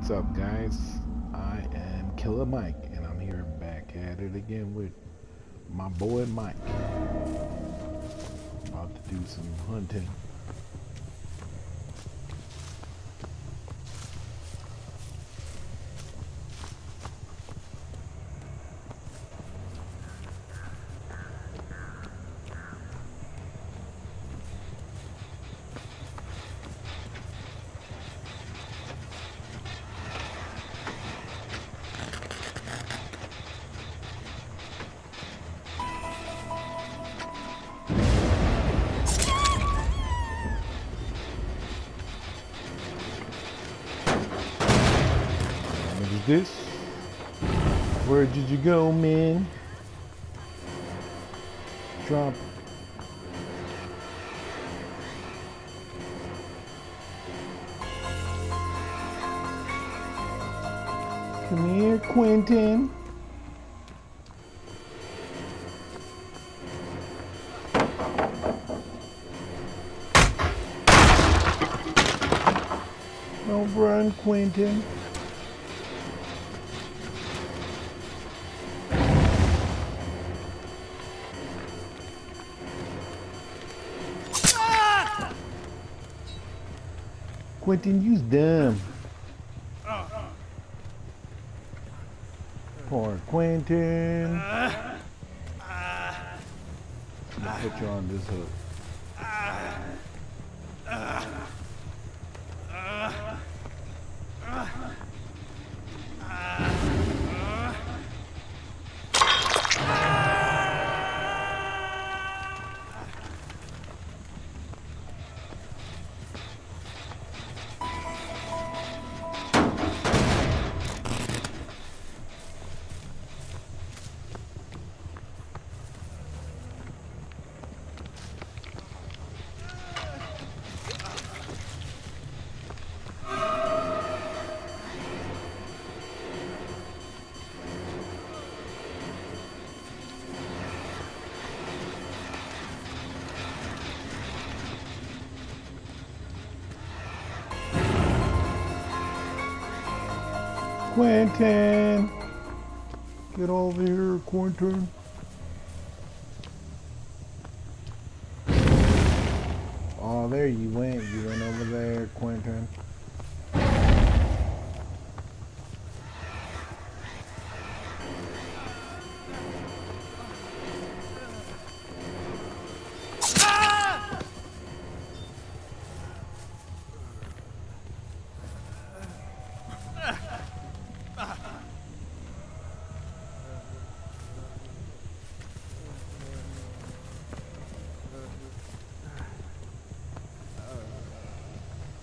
What's up, guys? I am Killer Mike, and I'm here back at it again with my boy Mike. About to do some hunting. This? Where did you go, man? Drop. Come here, Quentin. Don't run, Quentin. Quentin, you's dumb. Poor Quentin. I'm gonna put you on this hook. Quentin! Get over here, Quentin. Oh, there you went. You went over there, Quentin.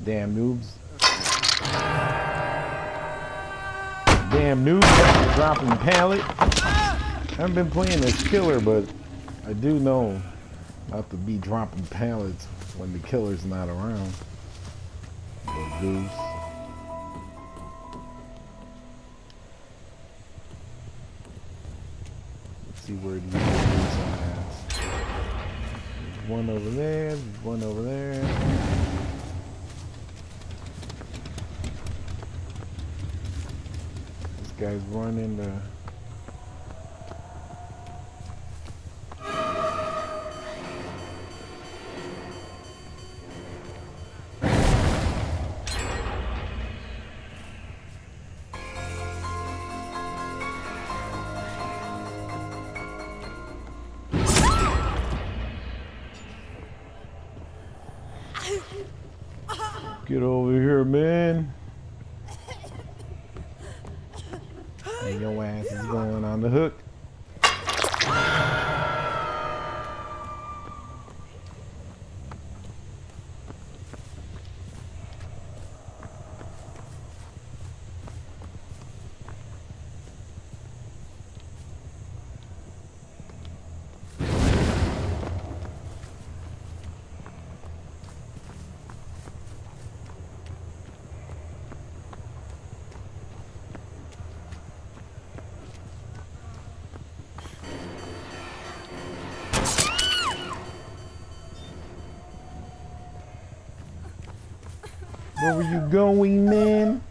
Damn noobs. Damn noobs dropping pallet. I haven't been playing this killer, but I do know not to be dropping pallets when the killer's not around. Little goose. See where these are. One over there, one over there. Guy's running the. Get over here, man. And your ass is going on the hook. Where were you going, man?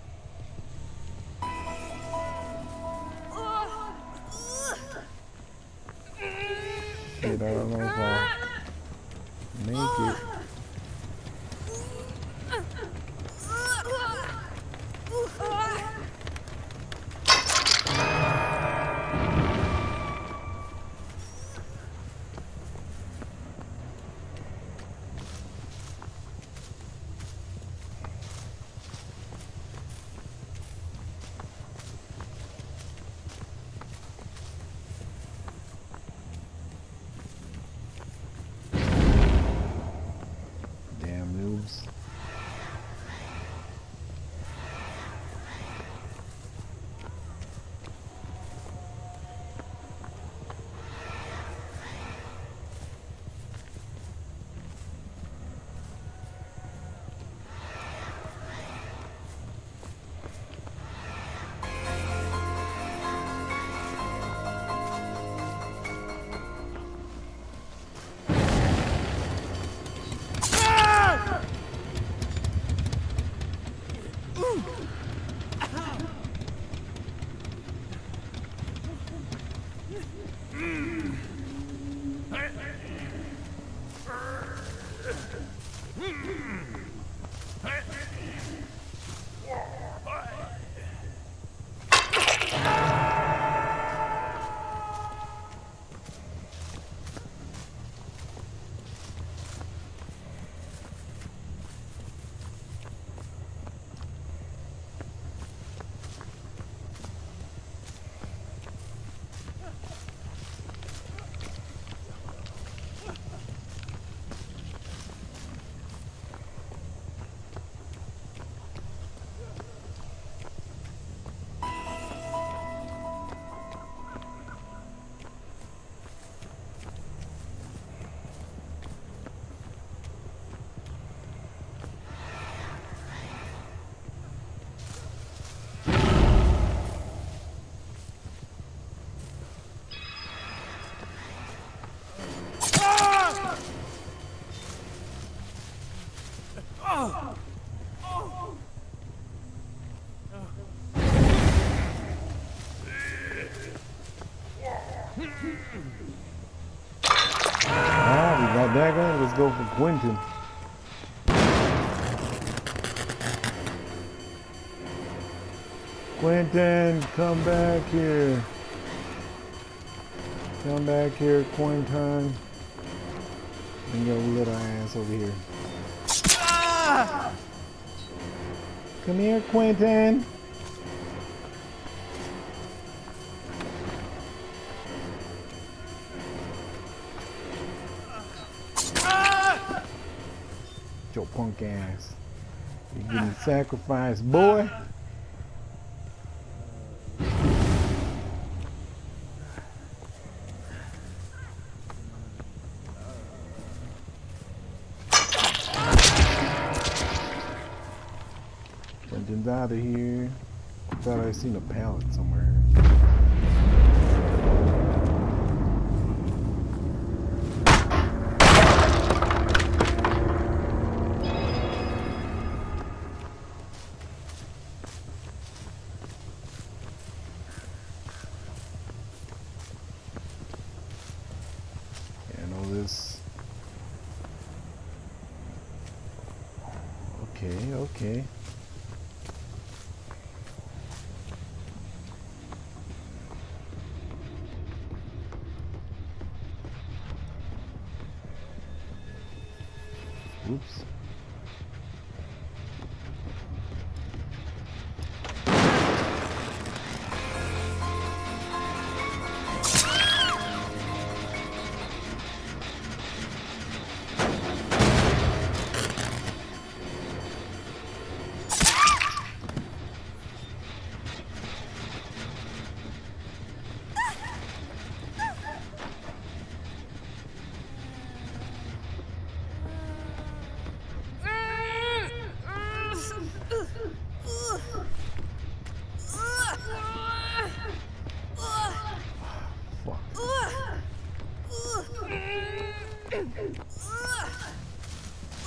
Ooh. Let's Quentin. Quentin, come back here. Come back here, Quentin. And your little ass over here. Ah! Come here, Quentin. Punk ass. You're getting sacrificed, boy. Quentin's out of here. Thought I seen a pallet somewhere. Yeah, I know this. Okay, okay.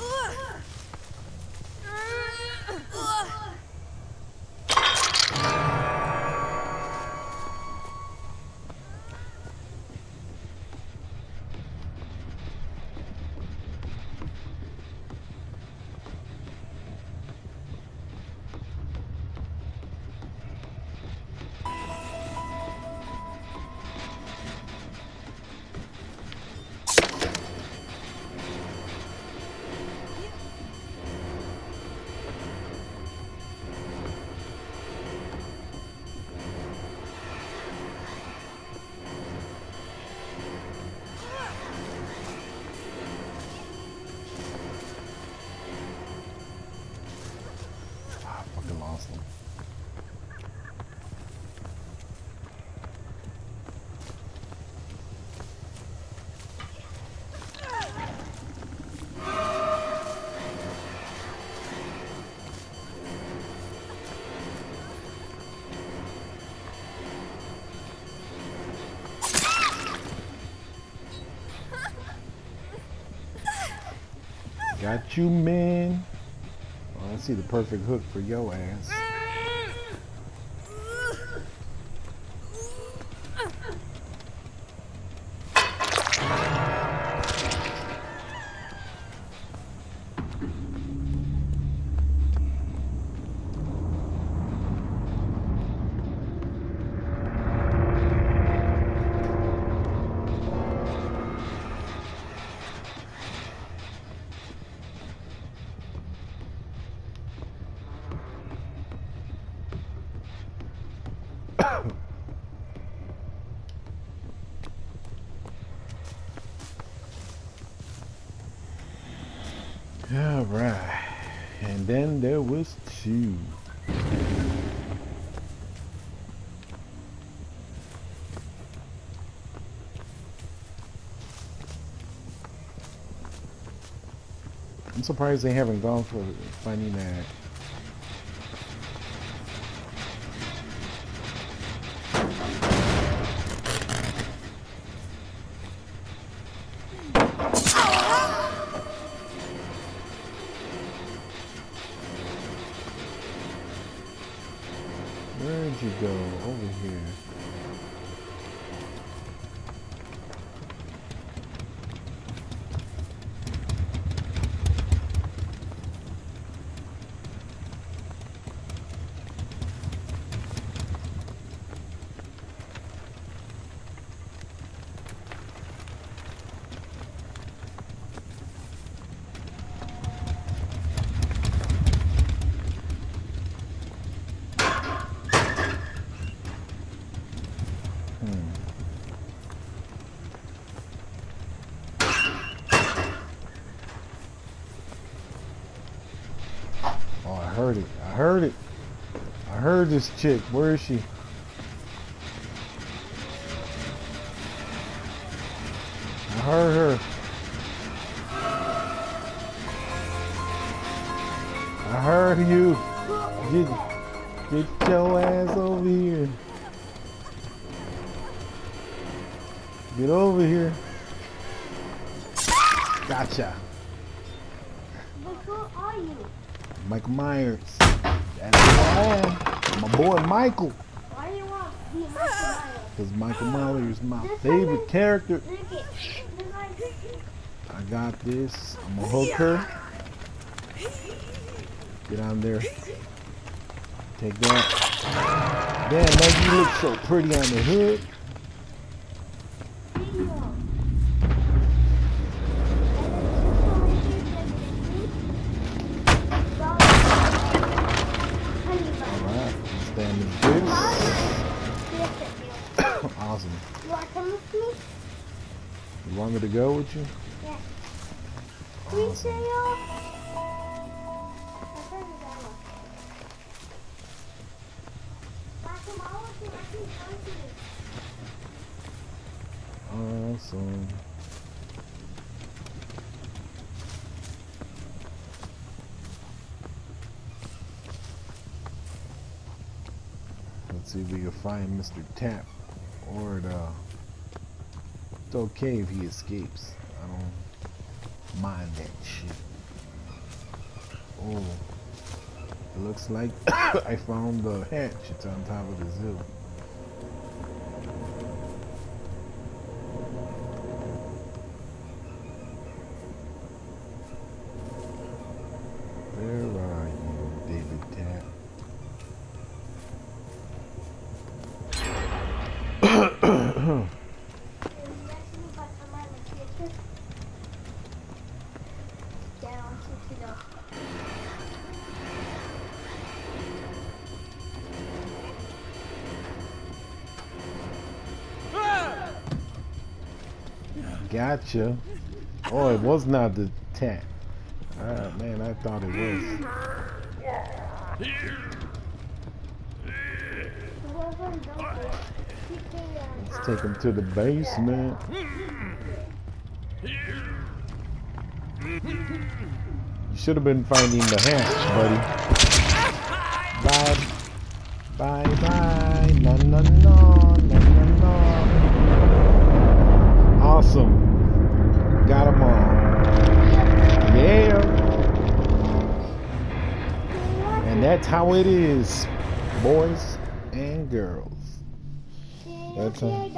Ah, Got you, man. Oh, see the perfect hook for your ass. I'm surprised they haven't gone for finding that Where'd you go? Over here. Oh, I heard it. I heard it. I heard this chick. Where is she? I heard her. I heard you. Get, get your ass over here. Get over here. Gotcha. But who are you? Michael Myers. That's who I am. My boy Michael. Why do you want to be Michael ah. Myers? Because Michael Myers is my This favorite one- character. Look it. Look like- I got this. I'm gonna hook her. Get on there. Take that. Damn, man, you look so pretty on the hood. Video. Alright, stand this bitch. awesome. You want to come with me? You want me to go with you? Yeah. Please Awesome. say y'all. I heard that one. Michael, I want to- I can come to you. Awesome. Let's see if we can find Mr. Tapp. Or the. It's okay if he escapes. Mind that shit. Oh. Looks like I found the hatch. It's on top of the hill. Gotcha. Oh, it was not the Tapp. Ah, man, I thought it was. Let's take him to the basement. You should have been finding the hatch, buddy. Bye. Bye bye. No, no, no. No, no, no. Awesome. Got them all. Yeah. And that's how it is, boys and girls. That's how